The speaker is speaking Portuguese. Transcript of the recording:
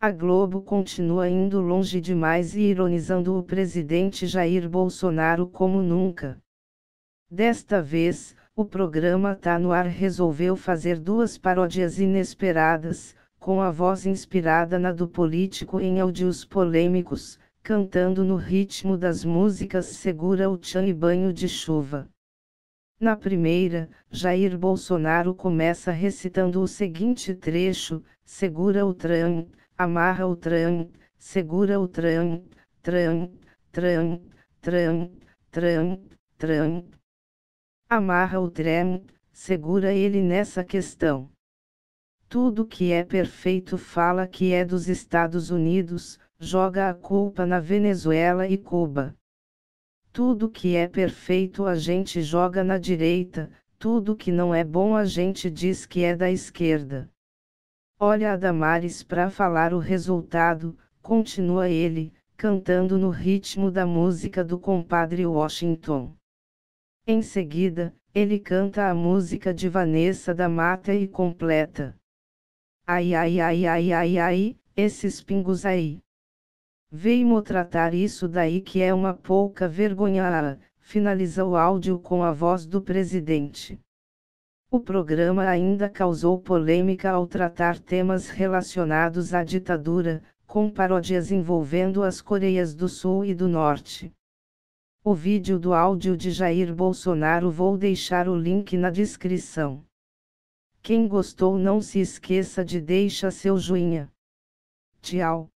A Globo continua indo longe demais e ironizando o presidente Jair Bolsonaro como nunca. Desta vez, o programa Tá no Ar resolveu fazer duas paródias inesperadas, com a voz inspirada na do político em áudios polêmicos, cantando no ritmo das músicas Segura o Tchan e Banho de Chuva. Na primeira, Jair Bolsonaro começa recitando o seguinte trecho: Segura o tram, amarra o tram, segura o tram, tram, tram, tram, tram, tram. Amarra o trem, segura ele nessa questão. Tudo que é perfeito fala que é dos Estados Unidos, joga a culpa na Venezuela e Cuba. Tudo que é perfeito a gente joga na direita, tudo que não é bom a gente diz que é da esquerda. Olha a Damares para falar o resultado, continua ele, cantando no ritmo da música do compadre Washington. Em seguida, ele canta a música de Vanessa da Mata e completa. Ai ai ai ai ai ai, esses pingos aí. Veio-mo tratar isso daí que é uma pouca vergonha, finaliza o áudio com a voz do presidente. O programa ainda causou polêmica ao tratar temas relacionados à ditadura, com paródias envolvendo as Coreias do Sul e do Norte. O vídeo do áudio de Jair Bolsonaro vou deixar o link na descrição. Quem gostou não se esqueça de deixar seu joinha. Tchau.